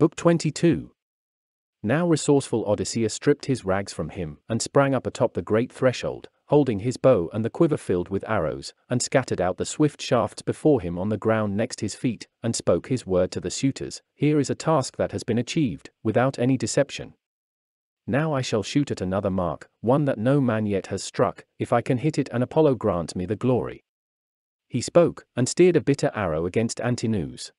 Book 22 Now resourceful Odysseus stripped his rags from him, and sprang up atop the great threshold, holding his bow and the quiver filled with arrows, and scattered out the swift shafts before him on the ground next his feet, and spoke his word to the suitors Here is a task that has been achieved, without any deception. Now I shall shoot at another mark, one that no man yet has struck, if I can hit it and Apollo grant me the glory. He spoke, and steered a bitter arrow against Antinous.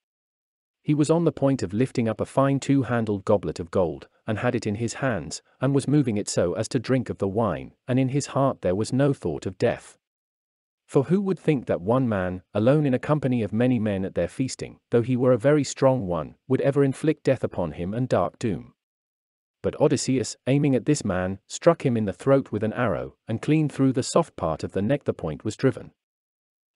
He was on the point of lifting up a fine two-handled goblet of gold, and had it in his hands, and was moving it so as to drink of the wine, and in his heart there was no thought of death. For who would think that one man, alone in a company of many men at their feasting, though he were a very strong one, would ever inflict death upon him and dark doom? But Odysseus, aiming at this man, struck him in the throat with an arrow, and clean through the soft part of the neck the point was driven.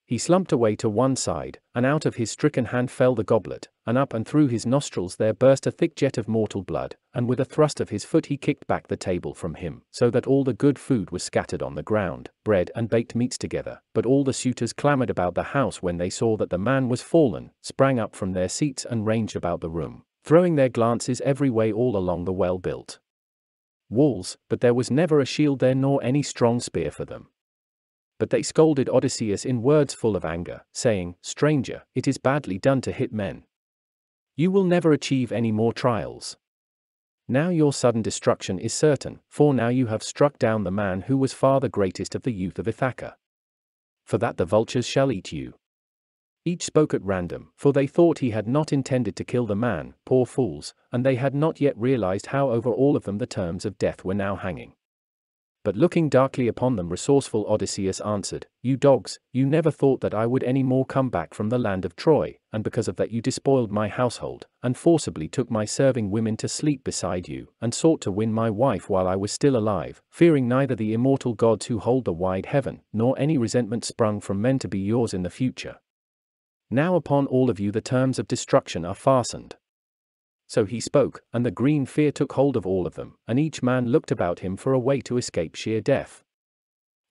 He slumped away to one side, and out of his stricken hand fell the goblet, and up and through his nostrils there burst a thick jet of mortal blood, and with a thrust of his foot he kicked back the table from him, so that all the good food was scattered on the ground, bread and baked meats together. But all the suitors clamored about the house when they saw that the man was fallen, sprang up from their seats and ranged about the room, throwing their glances every way all along the well-built walls, but there was never a shield there nor any strong spear for them. But they scolded Odysseus in words full of anger, saying, Stranger, it is badly done to hit men. You will never achieve any more trials. Now your sudden destruction is certain, for now you have struck down the man who was far the greatest of the youth of Ithaca. For that the vultures shall eat you. Each spoke at random, for they thought he had not intended to kill the man, poor fools, and they had not yet realized how over all of them the terms of death were now hanging. But looking darkly upon them resourceful Odysseus answered, You dogs, you never thought that I would any more come back from the land of Troy, and because of that you despoiled my household, and forcibly took my serving women to sleep beside you, and sought to win my wife while I was still alive, fearing neither the immortal gods who hold the wide heaven, nor any resentment sprung from men to be yours in the future. Now upon all of you the terms of destruction are fastened. So he spoke, and the green fear took hold of all of them, and each man looked about him for a way to escape sheer death.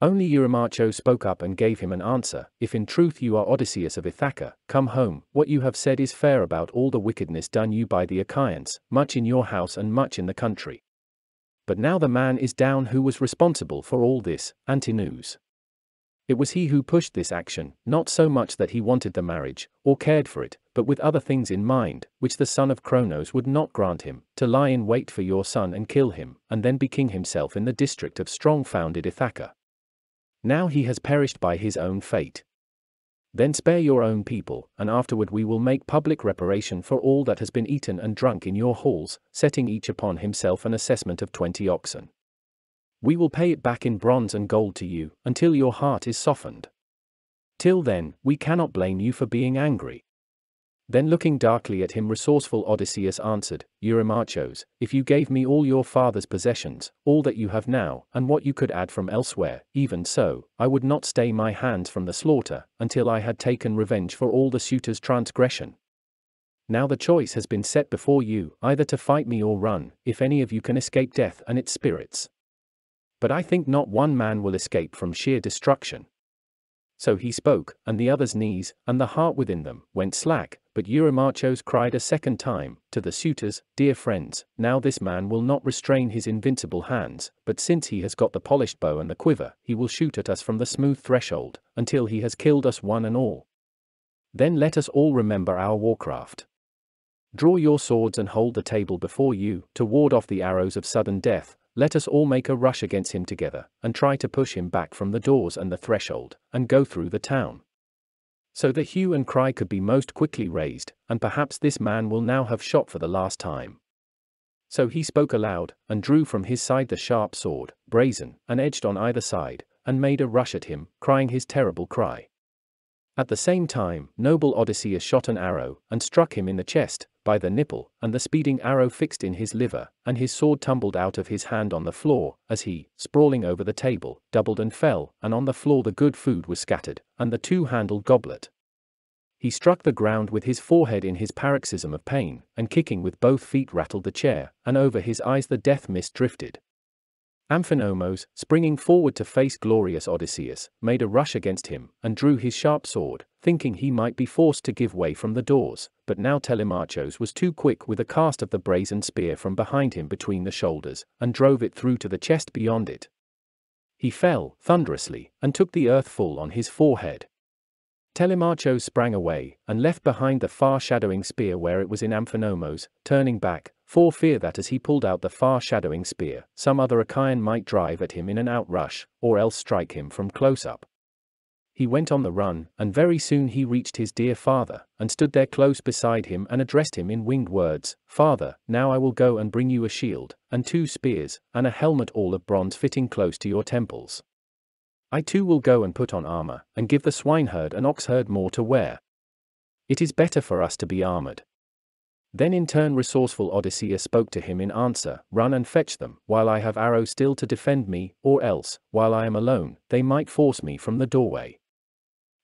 Only Eurymachos spoke up and gave him an answer, If in truth you are Odysseus of Ithaca, come home, what you have said is fair about all the wickedness done you by the Achaeans, much in your house and much in the country. But now the man is down who was responsible for all this, Antinous. It was he who pushed this action, not so much that he wanted the marriage, or cared for it, but with other things in mind, which the son of Cronos would not grant him, to lie in wait for your son and kill him, and then be king himself in the district of strong-founded Ithaca. Now he has perished by his own fate. Then spare your own people, and afterward we will make public reparation for all that has been eaten and drunk in your halls, setting each upon himself an assessment of twenty oxen. We will pay it back in bronze and gold to you, until your heart is softened. Till then, we cannot blame you for being angry. Then looking darkly at him resourceful Odysseus answered, Eurymachos, if you gave me all your father's possessions, all that you have now, and what you could add from elsewhere, even so, I would not stay my hands from the slaughter, until I had taken revenge for all the suitors' transgression. Now the choice has been set before you, either to fight me or run, if any of you can escape death and its spirits. But I think not one man will escape from sheer destruction. So he spoke, and the other's knees, and the heart within them, went slack, but Eurymachos cried a second time, to the suitors, Dear friends, now this man will not restrain his invincible hands, but since he has got the polished bow and the quiver, he will shoot at us from the smooth threshold, until he has killed us one and all. Then let us all remember our warcraft. Draw your swords and hold the table before you, to ward off the arrows of sudden death, let us all make a rush against him together, and try to push him back from the doors and the threshold, and go through the town. So the hue and cry could be most quickly raised, and perhaps this man will now have shot for the last time. So he spoke aloud, and drew from his side the sharp sword, brazen, and edged on either side, and made a rush at him, crying his terrible cry. At the same time, noble Odysseus shot an arrow, and struck him in the chest, by the nipple, and the speeding arrow fixed in his liver, and his sword tumbled out of his hand on the floor, as he, sprawling over the table, doubled and fell, and on the floor the good food was scattered, and the two-handled goblet. He struck the ground with his forehead in his paroxysm of pain, and kicking with both feet rattled the chair, and over his eyes the death mist drifted. Amphinomos, springing forward to face glorious Odysseus, made a rush against him, and drew his sharp sword, thinking he might be forced to give way from the doors, but now Telemachos was too quick with a cast of the brazen spear from behind him between the shoulders, and drove it through to the chest beyond it. He fell, thunderously, and took the earth full on his forehead. Telemachos sprang away, and left behind the far shadowing spear where it was in Amphinomos, turning back, for fear that as he pulled out the far shadowing spear, some other Achaean might drive at him in an outrush, or else strike him from close up. He went on the run, and very soon he reached his dear father, and stood there close beside him and addressed him in winged words, Father, now I will go and bring you a shield, and two spears, and a helmet all of bronze fitting close to your temples. I too will go and put on armor, and give the swineherd and oxherd more to wear. It is better for us to be armored. Then in turn resourceful Odysseus spoke to him in answer, Run and fetch them, while I have arrows still to defend me, or else, while I am alone, they might force me from the doorway.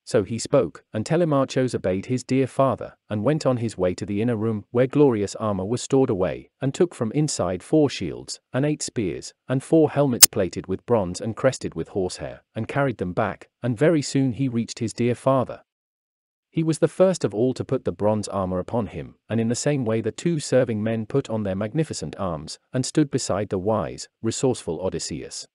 So he spoke, and Telemachus obeyed his dear father, and went on his way to the inner room, where glorious armor was stored away, and took from inside four shields, and eight spears, and four helmets plated with bronze and crested with horsehair, and carried them back, and very soon he reached his dear father. He was the first of all to put the bronze armor upon him, and in the same way the two serving men put on their magnificent arms, and stood beside the wise, resourceful Odysseus.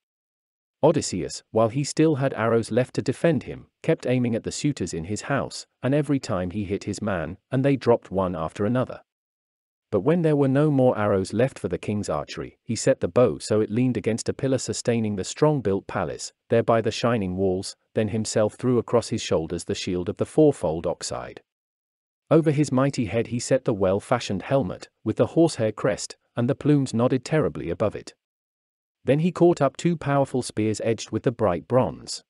Odysseus, while he still had arrows left to defend him, kept aiming at the suitors in his house, and every time he hit his man, and they dropped one after another. But when there were no more arrows left for the king's archery, he set the bow so it leaned against a pillar sustaining the strong-built palace, there by the shining walls, then himself threw across his shoulders the shield of the fourfold oxhide. Over his mighty head he set the well-fashioned helmet, with the horsehair crest, and the plumes nodded terribly above it. Then he caught up two powerful spears edged with the bright bronze.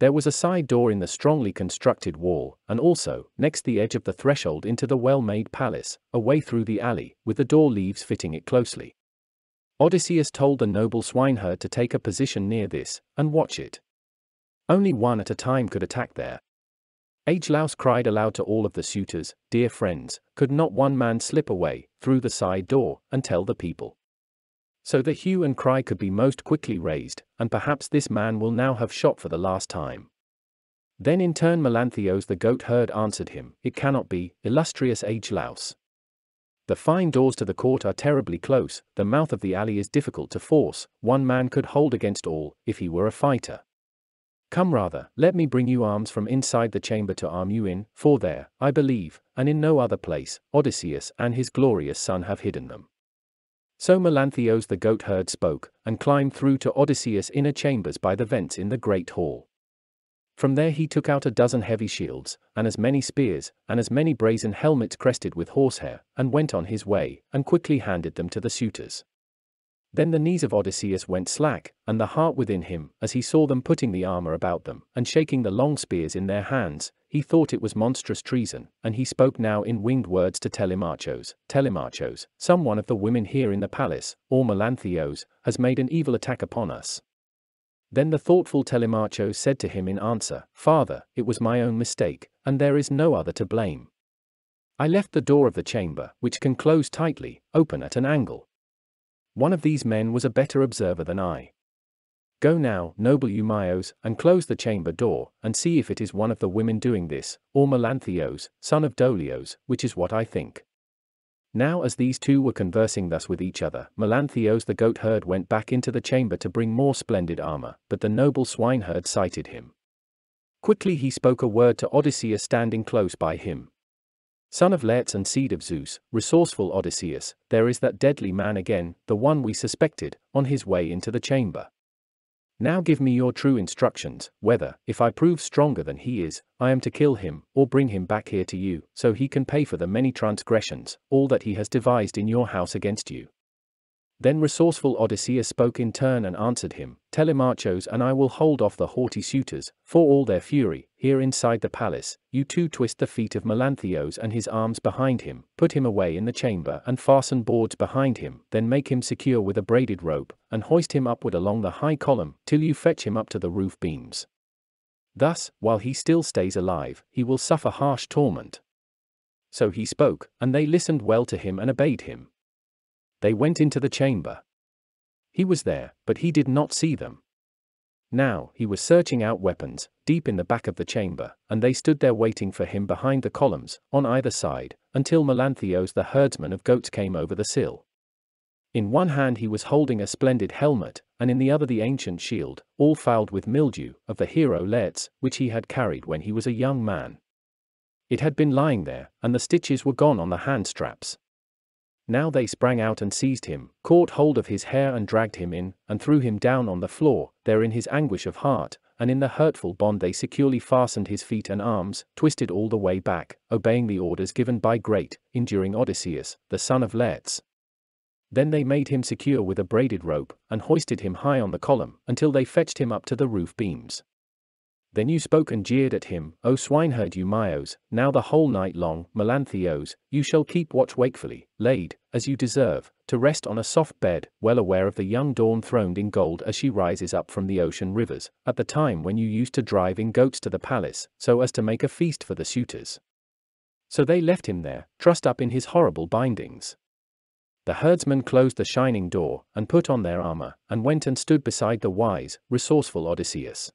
There was a side door in the strongly constructed wall, and also, next the edge of the threshold into the well-made palace, a way through the alley, with the door leaves fitting it closely. Odysseus told the noble swineherd to take a position near this, and watch it. Only one at a time could attack there. Agelaus cried aloud to all of the suitors, Dear friends, could not one man slip away, through the side door, and tell the people? So the hue and cry could be most quickly raised, and perhaps this man will now have shot for the last time. Then in turn Melanthios the goat herd answered him, It cannot be, illustrious Agelaus. The fine doors to the court are terribly close, the mouth of the alley is difficult to force, one man could hold against all, if he were a fighter. Come rather, let me bring you arms from inside the chamber to arm you in, for there, I believe, and in no other place, Odysseus and his glorious son have hidden them. So Melanthios the goatherd spoke, and climbed through to Odysseus' inner chambers by the vents in the great hall. From there he took out a dozen heavy shields, and as many spears, and as many brazen helmets crested with horsehair, and went on his way, and quickly handed them to the suitors. Then the knees of Odysseus went slack, and the heart within him, as he saw them putting the armor about them, and shaking the long spears in their hands, he thought it was monstrous treason, and he spoke now in winged words to Telemachus, Telemachus, some one of the women here in the palace, or Melanthios, has made an evil attack upon us. Then the thoughtful Telemachus said to him in answer, Father, it was my own mistake, and there is no other to blame. I left the door of the chamber, which can close tightly, open at an angle. One of these men was a better observer than I. Go now, noble Eumaeus, and close the chamber door, and see if it is one of the women doing this, or Melanthios, son of Dolios, which is what I think. Now as these two were conversing thus with each other, Melanthios the goatherd went back into the chamber to bring more splendid armor, but the noble swineherd sighted him. Quickly he spoke a word to Odysseus standing close by him, Son of Laertes and seed of Zeus, resourceful Odysseus, there is that deadly man again, the one we suspected, on his way into the chamber. Now give me your true instructions, whether, if I prove stronger than he is, I am to kill him, or bring him back here to you, so he can pay for the many transgressions, all that he has devised in your house against you. Then resourceful Odysseus spoke in turn and answered him, Telemachus and I will hold off the haughty suitors, for all their fury, here inside the palace, you two twist the feet of Melanthios and his arms behind him, put him away in the chamber and fasten boards behind him, then make him secure with a braided rope, and hoist him upward along the high column, till you fetch him up to the roof beams. Thus, while he still stays alive, he will suffer harsh torment. So he spoke, and they listened well to him and obeyed him. They went into the chamber. He was there, but he did not see them. Now, he was searching out weapons, deep in the back of the chamber, and they stood there waiting for him behind the columns, on either side, until Melanthios the herdsman of goats came over the sill. In one hand he was holding a splendid helmet, and in the other the ancient shield, all fouled with mildew, of the hero Laertes, which he had carried when he was a young man. It had been lying there, and the stitches were gone on the hand straps. Now they sprang out and seized him, caught hold of his hair and dragged him in, and threw him down on the floor, there in his anguish of heart, and in the hurtful bond they securely fastened his feet and arms, twisted all the way back, obeying the orders given by great, enduring Odysseus, the son of Laertes. Then they made him secure with a braided rope, and hoisted him high on the column, until they fetched him up to the roof beams. Then you spoke and jeered at him, O swineherd Eumaeus, now the whole night long, Melanthios, you shall keep watch wakefully, laid, as you deserve, to rest on a soft bed, well aware of the young dawn throned in gold as she rises up from the ocean rivers, at the time when you used to drive in goats to the palace, so as to make a feast for the suitors. So they left him there, trussed up in his horrible bindings. The herdsmen closed the shining door, and put on their armor, and went and stood beside the wise, resourceful Odysseus.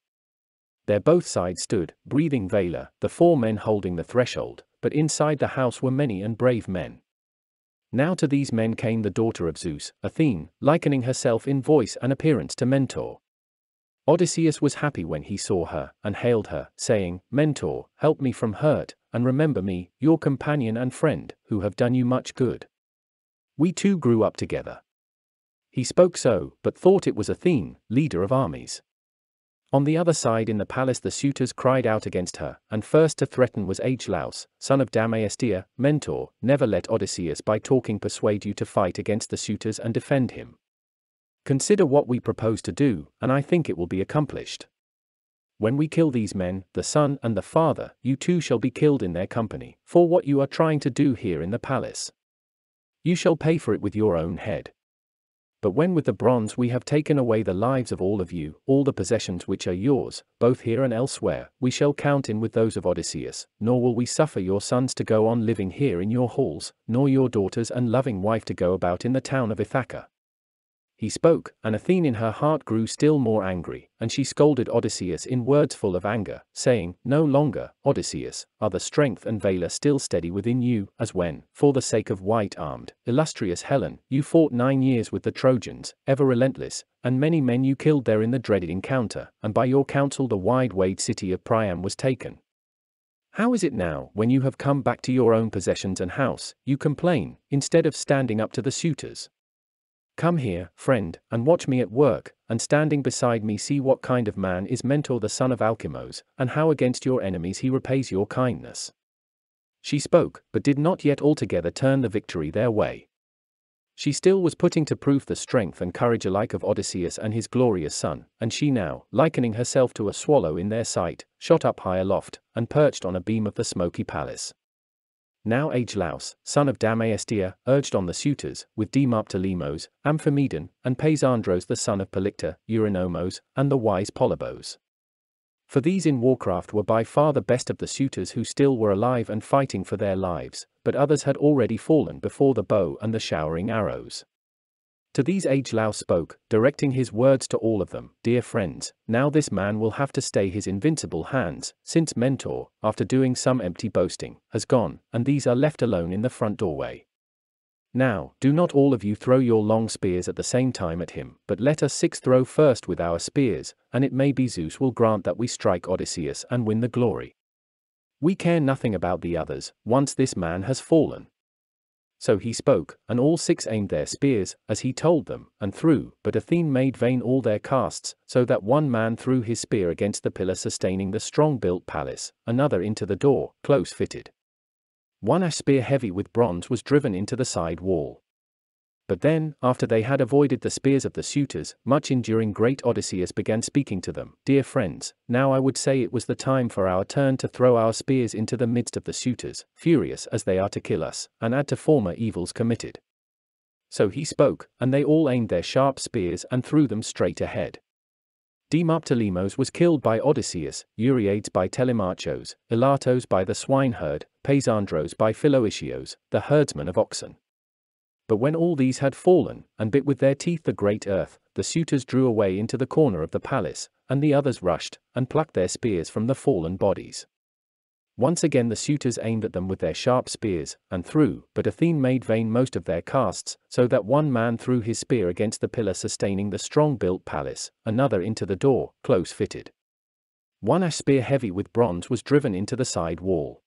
There both sides stood, breathing valor, the four men holding the threshold, but inside the house were many and brave men. Now to these men came the daughter of Zeus, Athene, likening herself in voice and appearance to Mentor. Odysseus was happy when he saw her, and hailed her, saying, Mentor, help me from hurt, and remember me, your companion and friend, who have done you much good. We two grew up together. He spoke so, but thought it was Athene, leader of armies. On the other side in the palace the suitors cried out against her, and first to threaten was Agelaus, son of Damastor, mentor, never let Odysseus by talking persuade you to fight against the suitors and defend him. Consider what we propose to do, and I think it will be accomplished. When we kill these men, the son and the father, you too shall be killed in their company, for what you are trying to do here in the palace. You shall pay for it with your own head. But when with the bronze we have taken away the lives of all of you, all the possessions which are yours, both here and elsewhere, we shall count in with those of Odysseus, nor will we suffer your sons to go on living here in your halls, nor your daughters and loving wife to go about in the town of Ithaca. He spoke, and Athene in her heart grew still more angry, and she scolded Odysseus in words full of anger, saying, No longer, Odysseus, are the strength and valor still steady within you, as when, for the sake of white-armed, illustrious Helen, you fought nine years with the Trojans, ever relentless, and many men you killed there in the dreaded encounter, and by your counsel the wide-wayed city of Priam was taken. How is it now, when you have come back to your own possessions and house, you complain, instead of standing up to the suitors? Come here, friend, and watch me at work, and standing beside me see what kind of man is Mentor the son of Alcimous, and how against your enemies he repays your kindness. She spoke, but did not yet altogether turn the victory their way. She still was putting to proof the strength and courage alike of Odysseus and his glorious son, and she now, likening herself to a swallow in their sight, shot up high aloft, and perched on a beam of the smoky palace. Now Agelaus, son of Damastor, urged on the suitors, with Demoptolemus, Amphimedon, and Peisandros the son of Polyctor, Eurynomos, and the wise Polybos. For these in warcraft were by far the best of the suitors who still were alive and fighting for their lives, but others had already fallen before the bow and the showering arrows. To these Agelaus spoke, directing his words to all of them, Dear friends, now this man will have to stay his invincible hands, since Mentor, after doing some empty boasting, has gone, and these are left alone in the front doorway. Now, do not all of you throw your long spears at the same time at him, but let us six throw first with our spears, and it may be Zeus will grant that we strike Odysseus and win the glory. We care nothing about the others, once this man has fallen. So he spoke, and all six aimed their spears, as he told them, and threw, but Athene made vain all their casts, so that one man threw his spear against the pillar sustaining the strong-built palace, another into the door, close-fitted. One ash spear heavy with bronze was driven into the side wall. But then, after they had avoided the spears of the suitors, much enduring great Odysseus began speaking to them, Dear friends, now I would say it was the time for our turn to throw our spears into the midst of the suitors, furious as they are to kill us, and add to former evils committed. So he spoke, and they all aimed their sharp spears and threw them straight ahead. Demoptolemus was killed by Odysseus, Euryades by Telemachus, Elatos by the swineherd, Peisandros by Philoetios, the herdsman of oxen. But when all these had fallen, and bit with their teeth the great earth, the suitors drew away into the corner of the palace, and the others rushed, and plucked their spears from the fallen bodies. Once again the suitors aimed at them with their sharp spears, and threw, but Athene made vain most of their casts, so that one man threw his spear against the pillar sustaining the strong-built palace, another into the door, close-fitted. One ash spear heavy with bronze was driven into the side wall.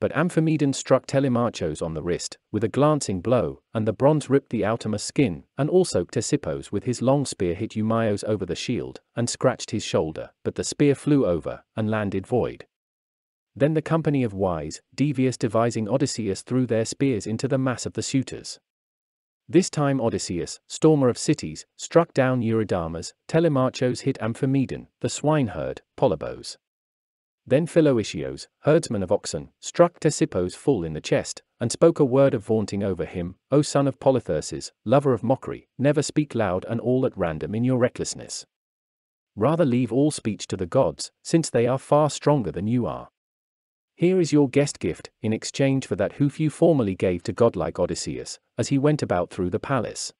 But Amphimedon struck Telemachus on the wrist, with a glancing blow, and the bronze ripped the outermost skin, and also Ctesippus with his long spear hit Eumaeus over the shield, and scratched his shoulder, but the spear flew over, and landed void. Then the company of wise, devious devising Odysseus threw their spears into the mass of the suitors. This time Odysseus, stormer of cities, struck down Eurydamas, Telemachus hit Amphimedon, the swineherd, Polybos. Then Philoetios, herdsman of oxen, struck Ctesippus full in the chest, and spoke a word of vaunting over him, O son of Polytherses, lover of mockery, never speak loud and all at random in your recklessness. Rather leave all speech to the gods, since they are far stronger than you are. Here is your guest gift, in exchange for that hoof you formerly gave to godlike Odysseus, as he went about through the palace.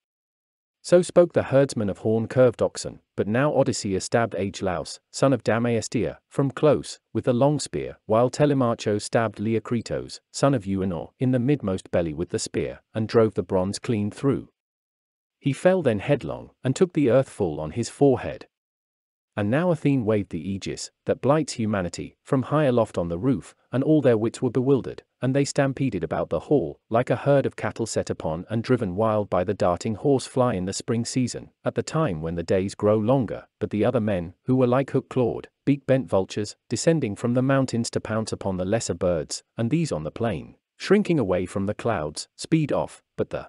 So spoke the herdsman of horn-curved oxen, but now Odysseus stabbed Agelaus, son of Damastor, from close, with a long spear, while Telemachus stabbed Leocritos, son of Euenor, in the midmost belly with the spear, and drove the bronze clean through. He fell then headlong, and took the earth full on his forehead. And now Athene waved the aegis, that blights humanity, from high aloft on the roof, and all their wits were bewildered, and they stampeded about the hall, like a herd of cattle set upon and driven wild by the darting horse fly in the spring season, at the time when the days grow longer, but the other men, who were like hook-clawed, beak-bent vultures, descending from the mountains to pounce upon the lesser birds, and these on the plain, shrinking away from the clouds, speed off, but the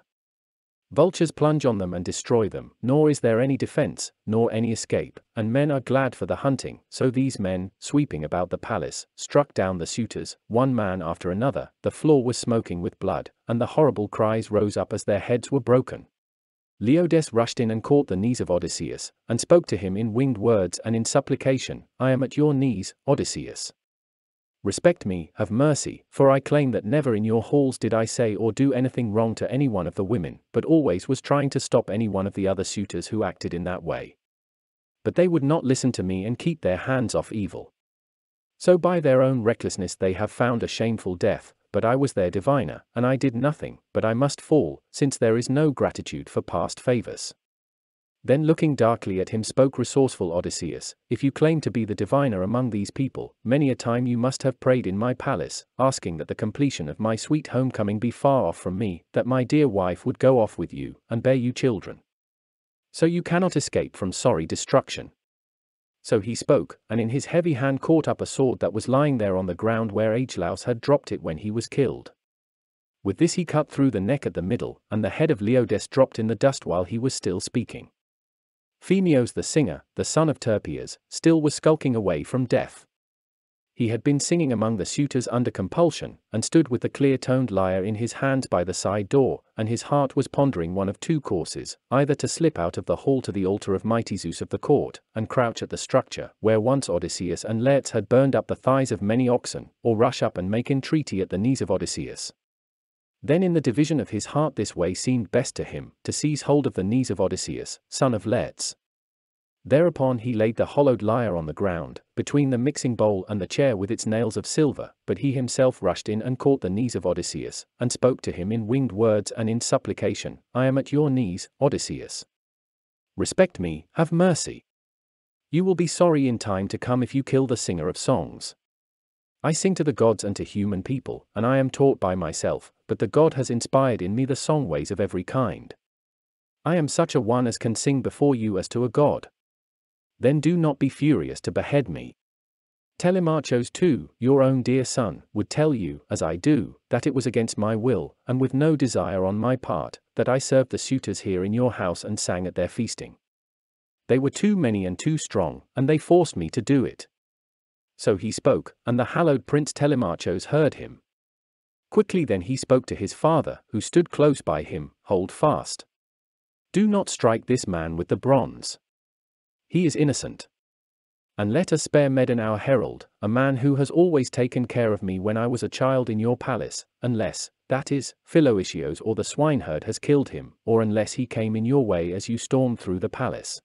Vultures plunge on them and destroy them, nor is there any defense, nor any escape, and men are glad for the hunting. So these men, sweeping about the palace, struck down the suitors, one man after another, the floor was smoking with blood, and the horrible cries rose up as their heads were broken. Leiodes rushed in and caught the knees of Odysseus, and spoke to him in winged words and in supplication, I am at your knees, Odysseus. Respect me, have mercy, for I claim that never in your halls did I say or do anything wrong to any one of the women, but always was trying to stop any one of the other suitors who acted in that way. But they would not listen to me and keep their hands off evil. So by their own recklessness they have found a shameful death, but I was their diviner, and I did nothing, but I must fall, since there is no gratitude for past favors. Then looking darkly at him spoke resourceful Odysseus, If you claim to be the diviner among these people, many a time you must have prayed in my palace, asking that the completion of my sweet homecoming be far off from me, that my dear wife would go off with you, and bear you children. So you cannot escape from sorry destruction. So he spoke, and in his heavy hand caught up a sword that was lying there on the ground where Agelaus had dropped it when he was killed. With this he cut through the neck at the middle, and the head of Leiodes dropped in the dust while he was still speaking. Phemios the singer, the son of Terpias, still was skulking away from death. He had been singing among the suitors under compulsion, and stood with the clear-toned lyre in his hand by the side door, and his heart was pondering one of two courses, either to slip out of the hall to the altar of mighty Zeus of the court, and crouch at the structure, where once Odysseus and Laertes had burned up the thighs of many oxen, or rush up and make entreaty at the knees of Odysseus. Then in the division of his heart this way seemed best to him, to seize hold of the knees of Odysseus, son of Laertes. Thereupon he laid the hollowed lyre on the ground, between the mixing bowl and the chair with its nails of silver, but he himself rushed in and caught the knees of Odysseus, and spoke to him in winged words and in supplication, I am at your knees, Odysseus. Respect me, have mercy. You will be sorry in time to come if you kill the singer of songs. I sing to the gods and to human people, and I am taught by myself, but the God has inspired in me the song ways of every kind. I am such a one as can sing before you as to a god. Then do not be furious to behead me. Telemachus too, your own dear son, would tell you, as I do, that it was against my will, and with no desire on my part, that I served the suitors here in your house and sang at their feasting. They were too many and too strong, and they forced me to do it. So he spoke, and the hallowed Prince Telemachos heard him. Quickly then he spoke to his father, who stood close by him, Hold fast. Do not strike this man with the bronze. He is innocent. And let us spare Medon our herald, a man who has always taken care of me when I was a child in your palace, unless, that is, Philoetios or the swineherd has killed him, or unless he came in your way as you stormed through the palace.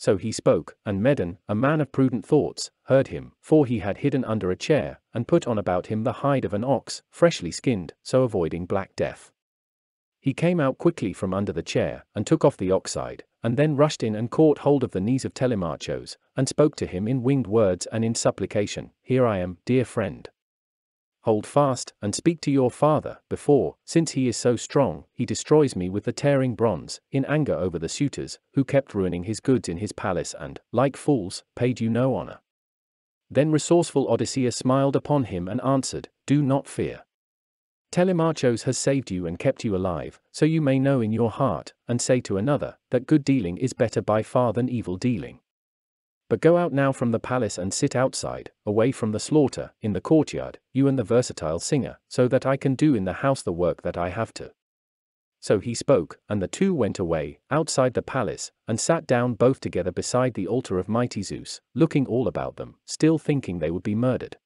So he spoke, and Medon, a man of prudent thoughts, heard him, for he had hidden under a chair, and put on about him the hide of an ox, freshly skinned, so avoiding black death. He came out quickly from under the chair, and took off the oxhide, and then rushed in and caught hold of the knees of Telemachos, and spoke to him in winged words and in supplication, Here I am, dear friend. Hold fast, and speak to your father, before, since he is so strong, he destroys me with the tearing bronze, in anger over the suitors, who kept ruining his goods in his palace and, like fools, paid you no honor. Then resourceful Odysseus smiled upon him and answered, Do not fear. Telemachos has saved you and kept you alive, so you may know in your heart, and say to another, that good dealing is better by far than evil dealing. But go out now from the palace and sit outside, away from the slaughter, in the courtyard, you and the versatile singer, so that I can do in the house the work that I have to. So he spoke, and the two went away, outside the palace, and sat down both together beside the altar of mighty Zeus, looking all about them, still thinking they would be murdered.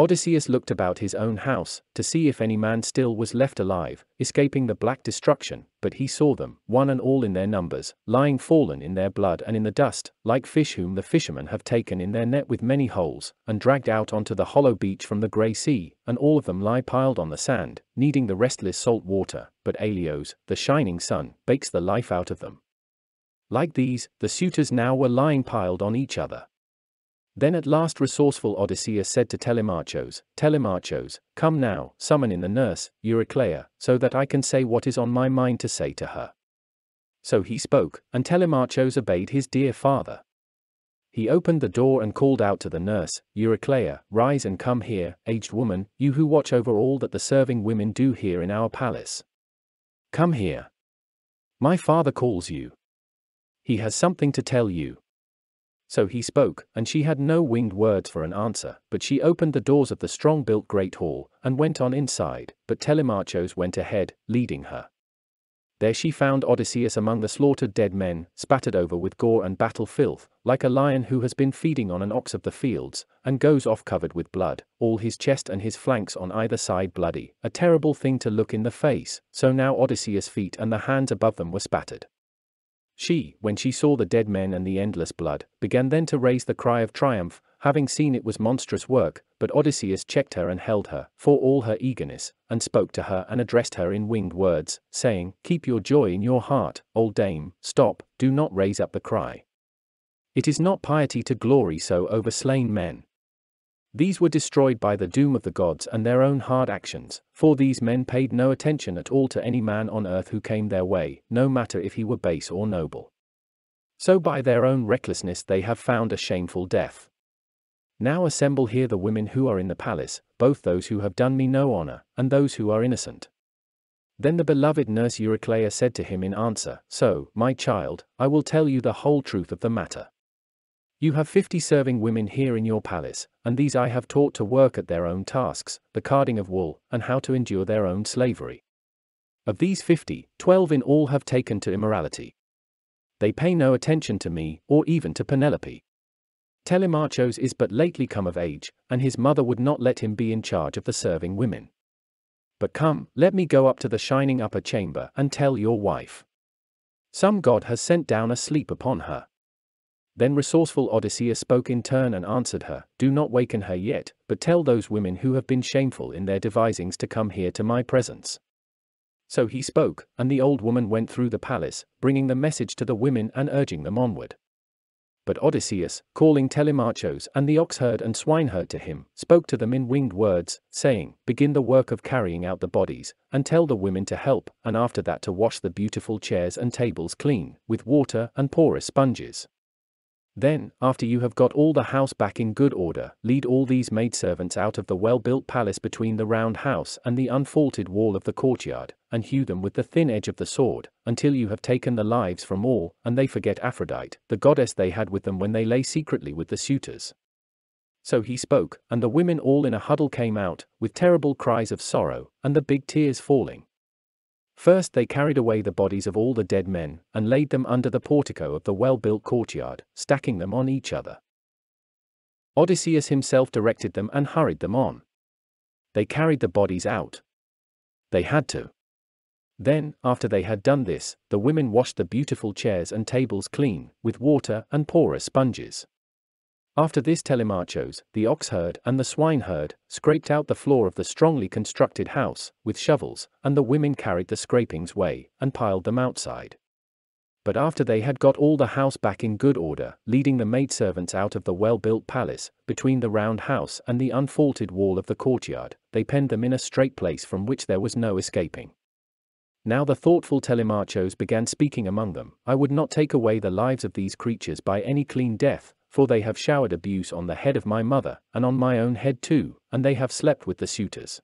Odysseus looked about his own house, to see if any man still was left alive, escaping the black destruction, but he saw them, one and all in their numbers, lying fallen in their blood and in the dust, like fish whom the fishermen have taken in their net with many holes, and dragged out onto the hollow beach from the grey sea, and all of them lie piled on the sand, needing the restless salt water, but Helios, the shining sun, bakes the life out of them. Like these, the suitors now were lying piled on each other. Then at last resourceful Odysseus said to Telemachos, Telemachos, come now, summon in the nurse, Eurycleia, so that I can say what is on my mind to say to her. So he spoke, and Telemachos obeyed his dear father. He opened the door and called out to the nurse, Eurycleia, rise and come here, aged woman, you who watch over all that the serving women do here in our palace. Come here. My father calls you. He has something to tell you. So he spoke, and she had no winged words for an answer, but she opened the doors of the strong-built great hall, and went on inside, but Telemachos went ahead, leading her. There she found Odysseus among the slaughtered dead men, spattered over with gore and battle filth, like a lion who has been feeding on an ox of the fields, and goes off covered with blood, all his chest and his flanks on either side bloody, a terrible thing to look in the face, so now Odysseus' feet and the hands above them were spattered. She, when she saw the dead men and the endless blood, began then to raise the cry of triumph, having seen it was monstrous work, but Odysseus checked her and held her, for all her eagerness, and spoke to her and addressed her in winged words, saying, Keep your joy in your heart, old dame, stop, do not raise up the cry. It is not piety to glory so over slain men. These were destroyed by the doom of the gods and their own hard actions, for these men paid no attention at all to any man on earth who came their way, no matter if he were base or noble. So by their own recklessness they have found a shameful death. Now assemble here the women who are in the palace, both those who have done me no honor, and those who are innocent. Then the beloved nurse Eurycleia said to him in answer, So, my child, I will tell you the whole truth of the matter. You have fifty serving women here in your palace, and these I have taught to work at their own tasks, the carding of wool, and how to endure their own slavery. Of these fifty, twelve in all have taken to immorality. They pay no attention to me, or even to Penelope. Telemachos is but lately come of age, and his mother would not let him be in charge of the serving women. But come, let me go up to the shining upper chamber and tell your wife. Some god has sent down a sleep upon her. Then resourceful Odysseus spoke in turn and answered her, Do not waken her yet, but tell those women who have been shameful in their devisings to come here to my presence. So he spoke, and the old woman went through the palace, bringing the message to the women and urging them onward. But Odysseus, calling Telemachos and the oxherd and swineherd to him, spoke to them in winged words, saying, Begin the work of carrying out the bodies, and tell the women to help, and after that to wash the beautiful chairs and tables clean, with water and porous sponges. Then, after you have got all the house back in good order, lead all these maidservants out of the well-built palace between the round house and the unfaulted wall of the courtyard, and hew them with the thin edge of the sword, until you have taken the lives from all, and they forget Aphrodite, the goddess they had with them when they lay secretly with the suitors. So he spoke, and the women all in a huddle came out, with terrible cries of sorrow, and the big tears falling. First they carried away the bodies of all the dead men, and laid them under the portico of the well-built courtyard, stacking them on each other. Odysseus himself directed them and hurried them on. They carried the bodies out. They had to. Then, after they had done this, the women washed the beautiful chairs and tables clean, with water and porous sponges. After this Telemachos, the ox herd and the swine herd, scraped out the floor of the strongly constructed house, with shovels, and the women carried the scrapings away, and piled them outside. But after they had got all the house back in good order, leading the maidservants out of the well-built palace, between the round house and the unfaulted wall of the courtyard, they penned them in a strait place from which there was no escaping. Now the thoughtful Telemachos began speaking among them, I would not take away the lives of these creatures by any clean death, for they have showered abuse on the head of my mother, and on my own head too, and they have slept with the suitors.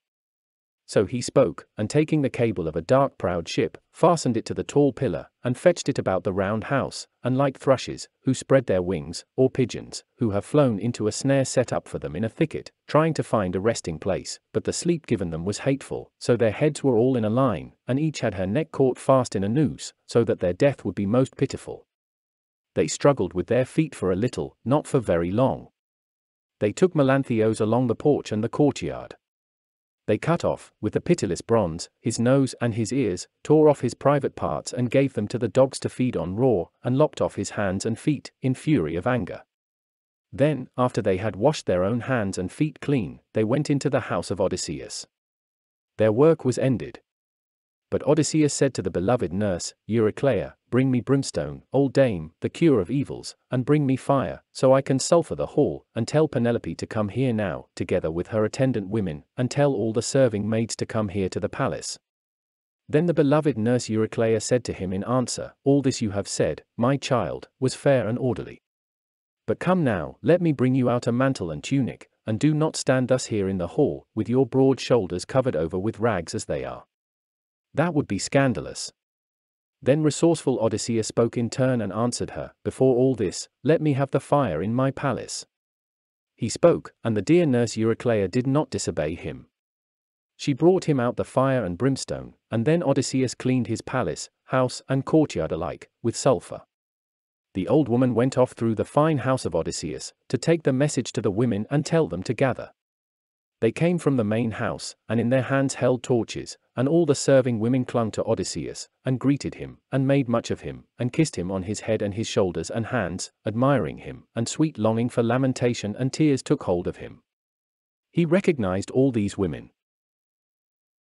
So he spoke, and taking the cable of a dark prowed ship, fastened it to the tall pillar, and fetched it about the round house, and like thrushes, who spread their wings, or pigeons, who have flown into a snare set up for them in a thicket, trying to find a resting place, but the sleep given them was hateful, so their heads were all in a line, and each had her neck caught fast in a noose, so that their death would be most pitiful. They struggled with their feet for a little, not for very long. They took Melanthios along the porch and the courtyard. They cut off, with the pitiless bronze, his nose and his ears, tore off his private parts and gave them to the dogs to feed on raw, and lopped off his hands and feet, in fury of anger. Then, after they had washed their own hands and feet clean, they went into the house of Odysseus. Their work was ended. But Odysseus said to the beloved nurse, Eurycleia, Bring me brimstone, old dame, the cure of evils, and bring me fire, so I can sulphur the hall, and tell Penelope to come here now, together with her attendant women, and tell all the serving maids to come here to the palace. Then the beloved nurse Eurycleia said to him in answer, All this you have said, my child, was fair and orderly. But come now, let me bring you out a mantle and tunic, and do not stand thus here in the hall, with your broad shoulders covered over with rags as they are. That would be scandalous. Then resourceful Odysseus spoke in turn and answered her, Before all this, let me have the fire in my palace. He spoke, and the dear nurse Eurycleia did not disobey him. She brought him out the fire and brimstone, and then Odysseus cleaned his palace, house, and courtyard alike, with sulphur. The old woman went off through the fine house of Odysseus, to take the message to the women and tell them to gather. They came from the main house, and in their hands held torches, and all the serving women clung to Odysseus, and greeted him, and made much of him, and kissed him on his head and his shoulders and hands, admiring him, and sweet longing for lamentation and tears took hold of him. He recognized all these women,